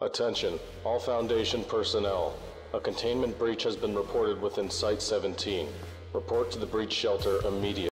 Attention, all Foundation personnel. A containment breach has been reported within Site 17. Report to the breach shelter immediately.